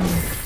Dominating.